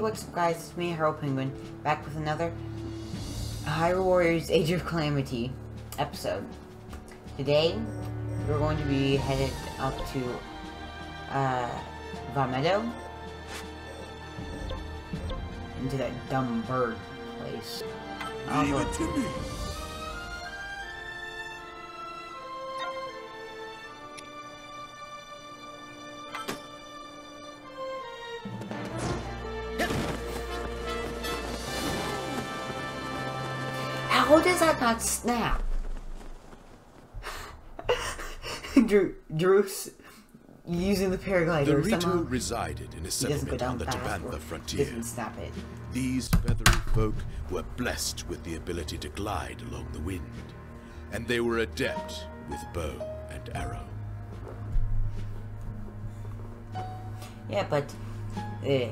What's up guys, it's me, Hyrule Penguin, back with another Hyrule Warriors Age of Calamity episode. Today, we're going to be headed up to, uh, Vah Medoh. Into that dumb bird place. Leave it to me. How does that not snap? Drew, Drew's using the paraglider. The Rito somehow resided in a he doesn't go settlement down on the fast Tabantha frontier. Doesn't snap it. These feathery folk were blessed with the ability to glide along the wind, and they were adept with bow and arrow. Yeah, but uh,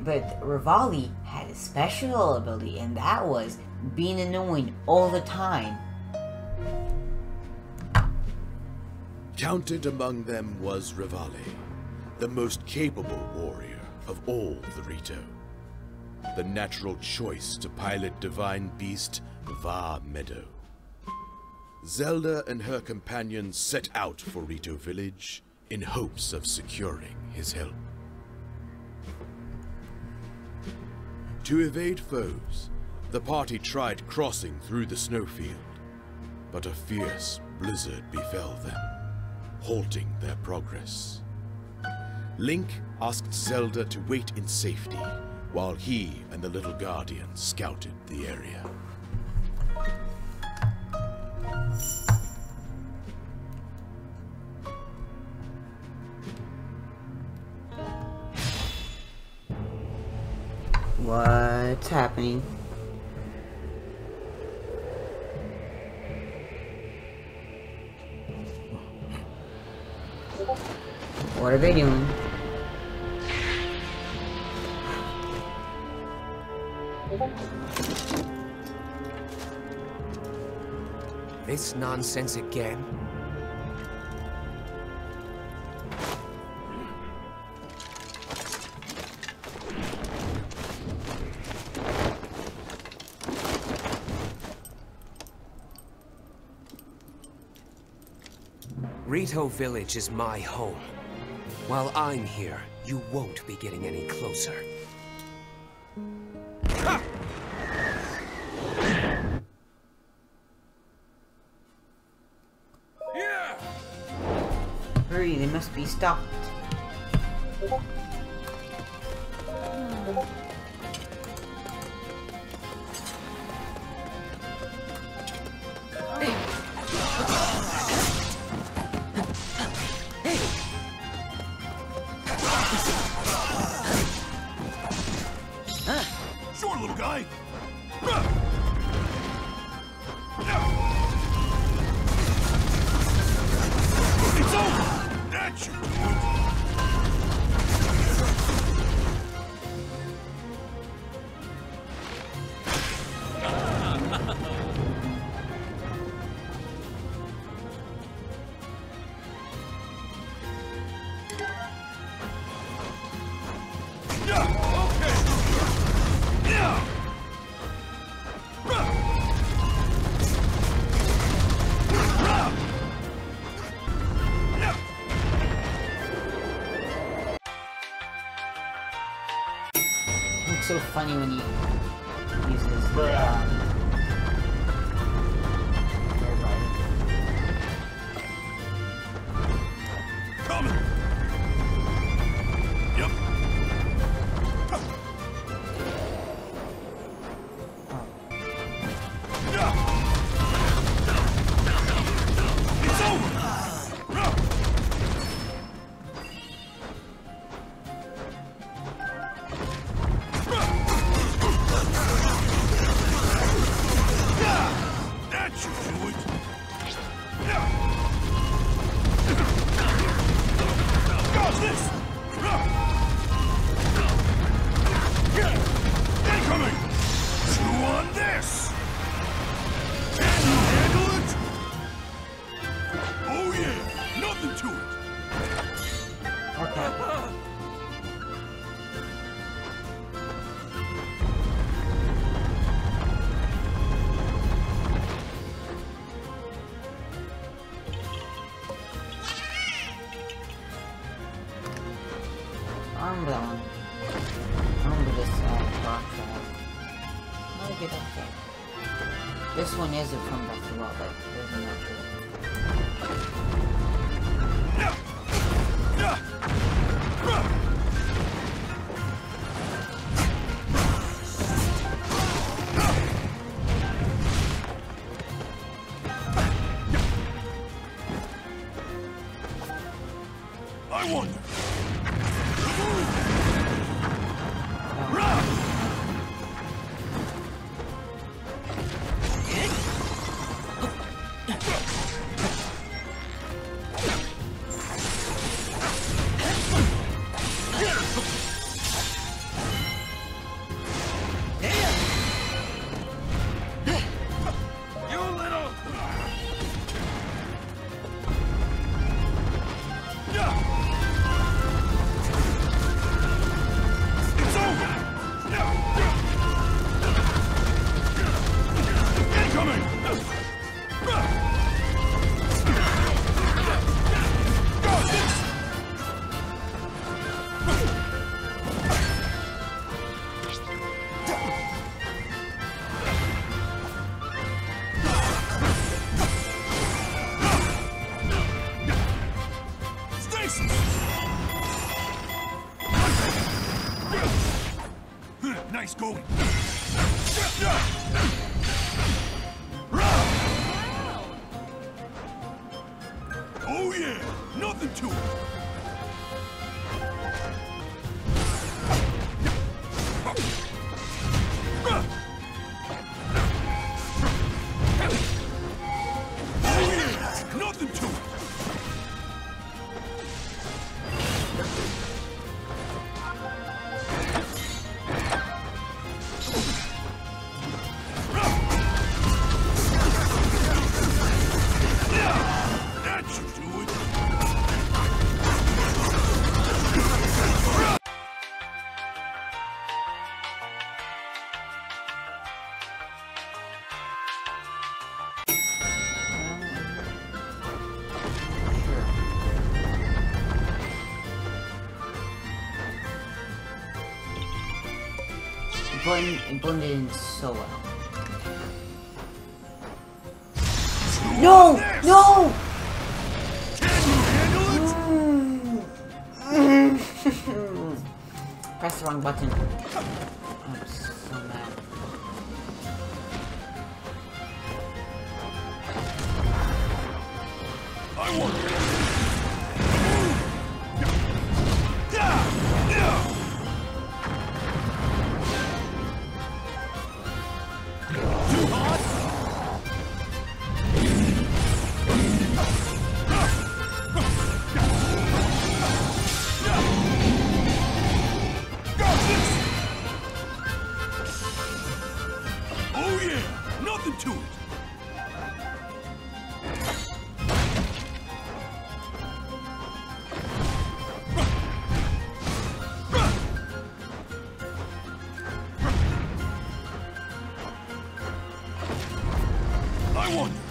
but Revali had a special ability, and that was being annoying all the time. Counted among them was Revali, the most capable warrior of all the Rito. The natural choice to pilot divine beast Vah Medoh. Zelda and her companions set out for Rito village in hopes of securing his help. To evade foes, the party tried crossing through the snowfield, but a fierce blizzard befell them, halting their progress. Link asked Zelda to wait in safety while he and the little guardian scouted the area. What's happening? What are they doing? This nonsense again? Rito Village is my home. While I'm here, you won't be getting any closer. Hurry, they must be stopped. It's over. That should do. Funny when he uses the, Okay. Nice going. Oh yeah, nothing to it. Blend, it blended in so well. No! No! You? Mm. Press the wrong button. I'm so mad. I want I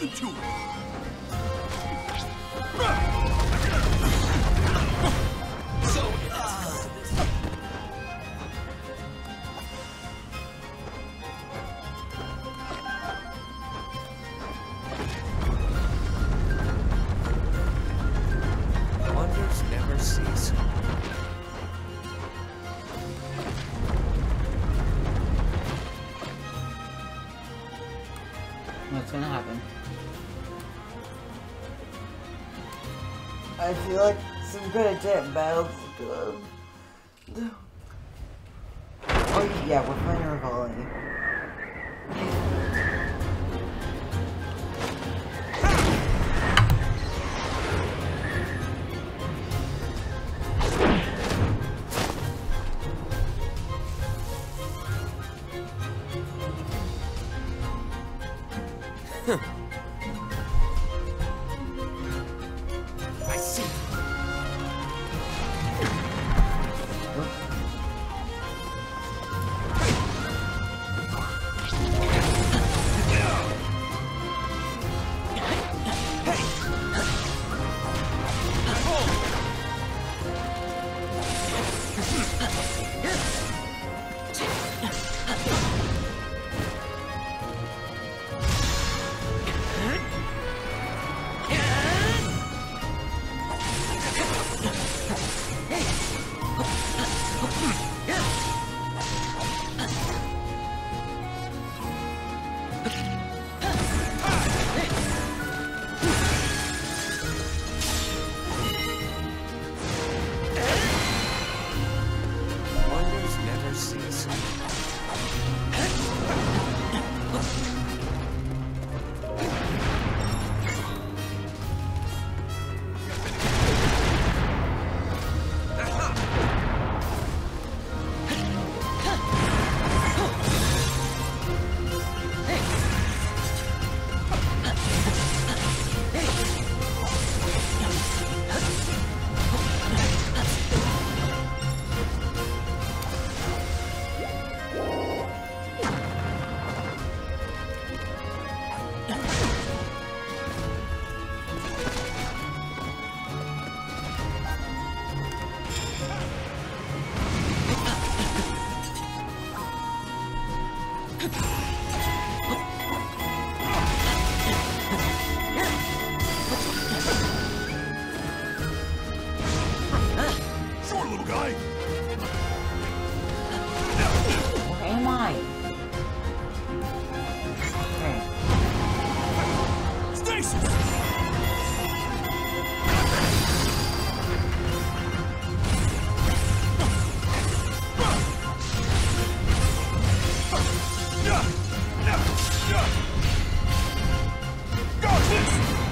To it! What's gonna happen? I feel like some good attempt battles. Oh yeah, we're 哼。Revali.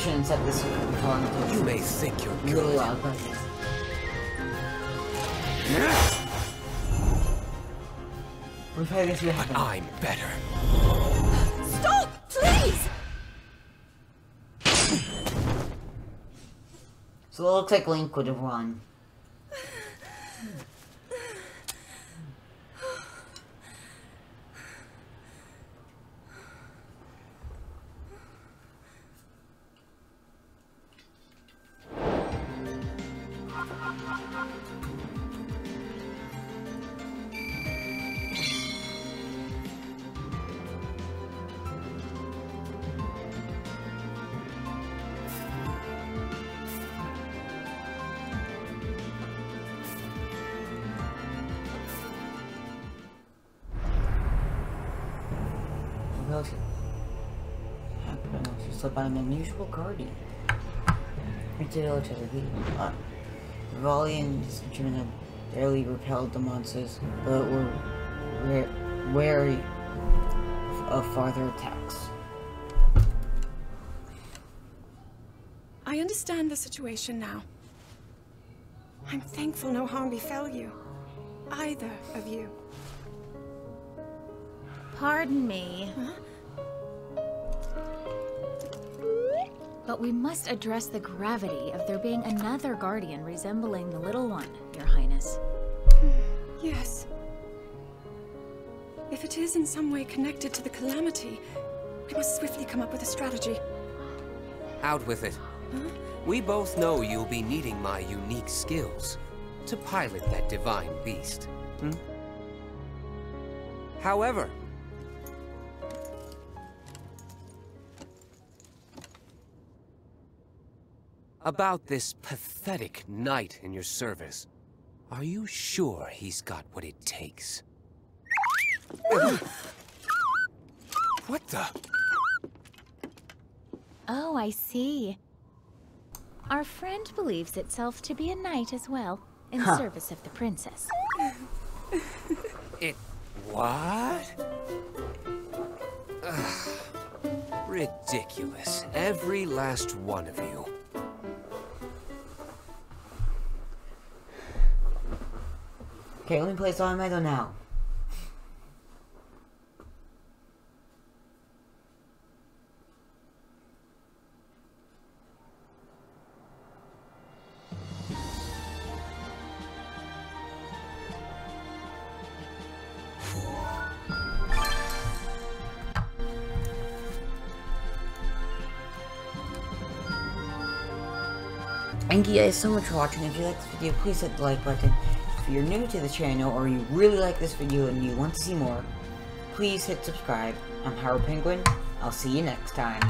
Shouldn't set this on You may think you're really loud questions. We've had this happen. But I'm better. Stop, please! So it looks like Link would have run. by an unusual guardian. Material to the Revali and his countrymen barely repelled the monsters, but were wary of farther attacks. I understand the situation now. I'm thankful no harm befell you. Either of you. Pardon me. Huh? But we must address the gravity of there being another guardian resembling the little one, Your Highness. Yes. If it is in some way connected to the Calamity, we must swiftly come up with a strategy. Out with it. We both know you'll be needing my unique skills to pilot that divine beast. Hmm? However, about this pathetic knight in your service, are you sure he's got what it takes? what the? Oh, I see. Our friend believes itself to be a knight as well, in Huh. service of the princess. It... what? Ugh. Ridiculous. Every last one of you. Okay, let me play on Medoh now. Thank you guys so much for watching. If you like this video, please hit the like button. You're new to the channel or you really like this video and you want to see more, please hit subscribe. I'm Hyrule Penguin. I'll see you next time.